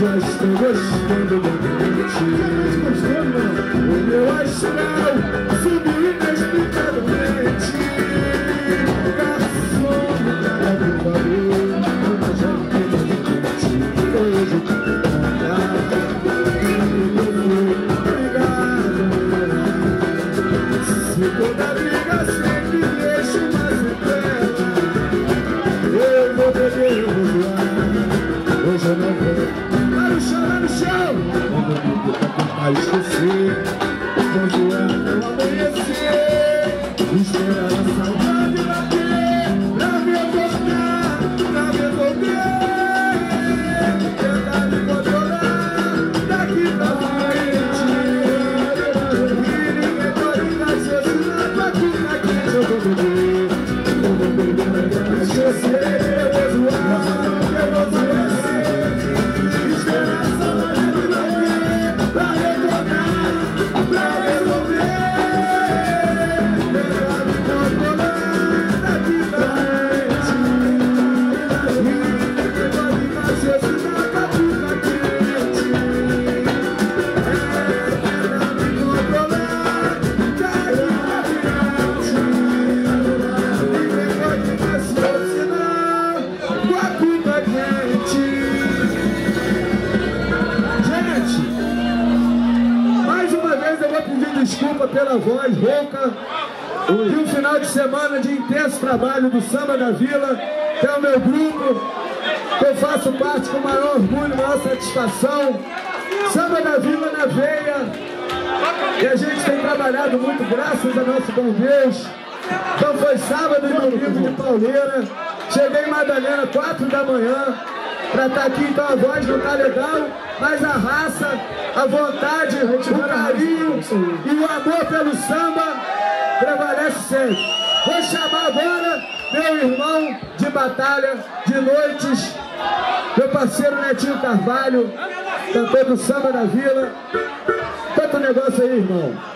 Já estou gostando da mente. O meu astral subiu Se toda briga sempre deixa uma sequela, eu vou beber, eu vou. Hoje eu não vou. Lá no chão, lá no chão. Quando eu me pra tentar esquecer, vou zoar ao amanhecer. Esperar a saudade bater, desculpa pela voz rouca de um final de semana de intenso trabalho do Samba da Vila, que é o meu grupo, que eu faço parte com maior orgulho, maior satisfação. Samba da Vila na veia, e a gente tem trabalhado muito, graças a nosso bom Deus. Então foi sábado e domingo de pauleira. Cheguei em Madalena, quatro da manhã, para estar aqui. Então a voz não tá legal, mas a raça, a vontade, o carinho e o amor pelo samba prevalece sempre. Vou chamar agora meu irmão de batalha, de noites, meu parceiro Netinho Carvalho, cantor do samba da vila. Tanto negócio aí, irmão.